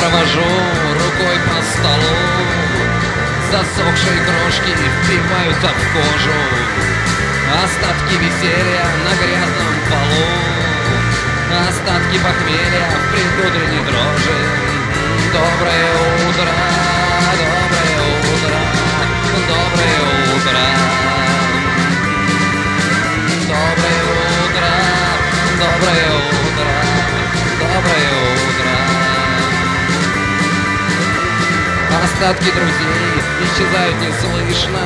Провожу рукой по столу. Засохшие крошки впиваются в кожу. Остатки веселья на грязном полу. Остатки похмелья в предутренней дрожи. Доброе утро, доброе утро, доброе утро. Доброе утро, доброе утро, Остатки друзей исчезают неслышно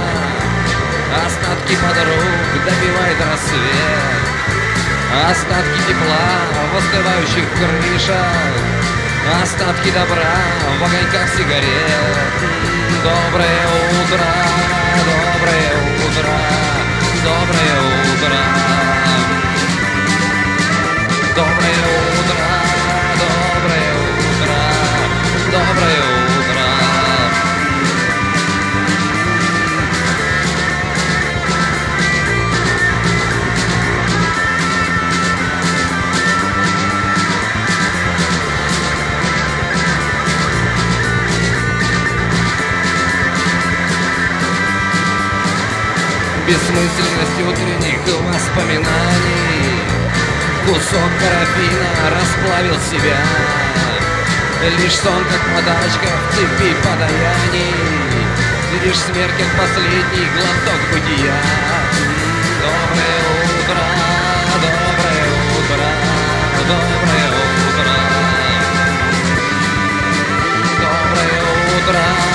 Остатки подруг добивает рассвет. Остатки тепла в остывающих крышах. Остатки добра в огоньках сигарет. Доброе утро, Бессмысленность утренних воспоминаний. Кусок парафина расплавил себя. Лишь сон, как подачка в цепи подаяний. Лишь смерть, как последний глоток бытия. Доброе утро, доброе утро, доброе утро. Доброе утро,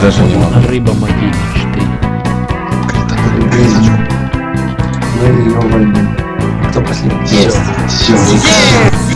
даже не могу. Рыба мобильный 4. Какая-то Ну ее возьми. Кто последний? Есть. Все. Есть.